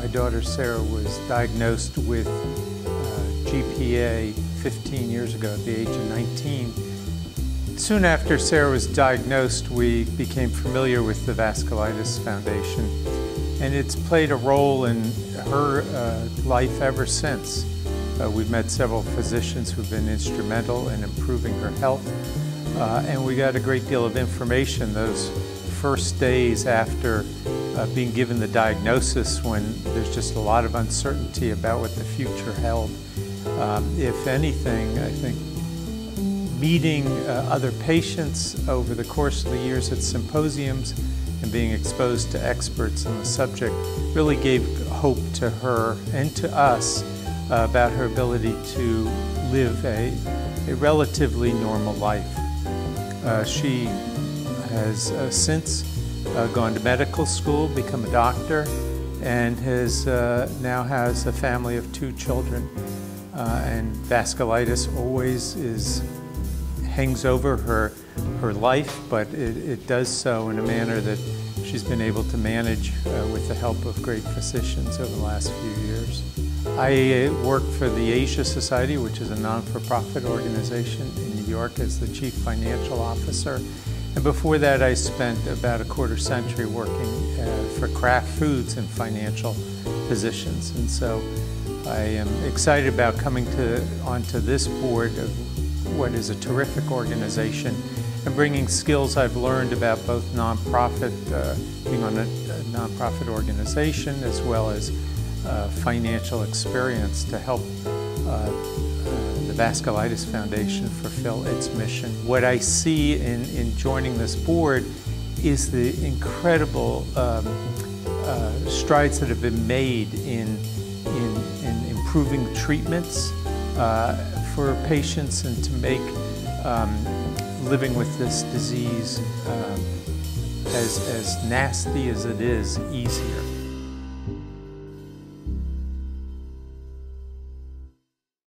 My daughter Sarah was diagnosed with uh, GPA 15 years ago at the age of 19. Soon after Sarah was diagnosed, we became familiar with the Vasculitis Foundation, and it's played a role in her uh, life ever since. Uh, we've met several physicians who've been instrumental in improving her health, uh, and we got a great deal of information those first days after uh, being given the diagnosis when there's just a lot of uncertainty about what the future held. Um, if anything, I think meeting uh, other patients over the course of the years at symposiums and being exposed to experts on the subject really gave hope to her and to us uh, about her ability to live a, a relatively normal life. Uh, she has uh, since uh, gone to medical school, become a doctor, and has uh, now has a family of two children. and vasculitis always is hangs over her, her life, but it, it, does so in a manner that she's been able to manage uh, with the help of great physicians over the last few years. I uh, work for the Asia Society, which is a non-for-profit organization in New York as the chief financial officer. And before that, I spent about a quarter century working uh, for Kraft Foods in financial positions. And so I am excited about coming to onto this board of what is a terrific organization and bringing skills I've learned about both nonprofit, uh, being on a, a, nonprofit organization, as well as uh, financial experience to help uh, the Vasculitis Foundation fulfill its mission. What I see in, in joining this board is the incredible um, uh, strides that have been made in, in, in improving treatments uh, for patients and to make um, living with this disease um, as, as nasty as it is easier.